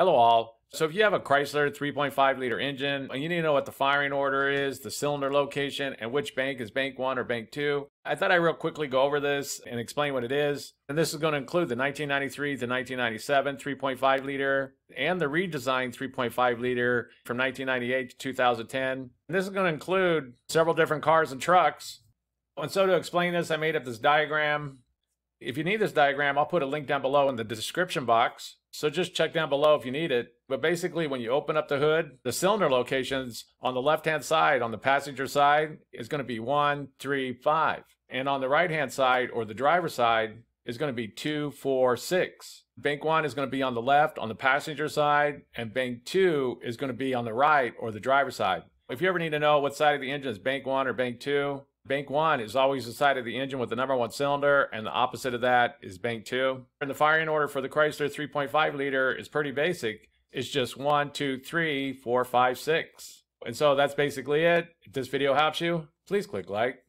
Hello all. So if you have a Chrysler 3.5 liter engine you need to know what the firing order is, the cylinder location, and which bank is bank one or bank two, I thought I'd real quickly go over this and explain what it is. And this is going to include the 1993 to 1997 3.5 liter and the redesigned 3.5 liter from 1998 to 2010. And this is going to include several different cars and trucks. And so to explain this, I made up this diagram. If you need this diagram, I'll put a link down below in the description box. So just check down below if you need it. But basically, when you open up the hood, the cylinder locations on the left hand side, on the passenger side, is going to be one, three, five. And on the right hand side, or the driver's side, is going to be two, four, six. Bank one is going to be on the left on the passenger side, and bank two is going to be on the right or the driver's side. If you ever need to know what side of the engine is bank one or bank two, Bank one is always the side of the engine with the number one cylinder, and the opposite of that is bank two. And the firing order for the Chrysler 3.5 liter is pretty basic. It's just one, two, three, four, five, six. And so that's basically it. If this video helps you, please click like.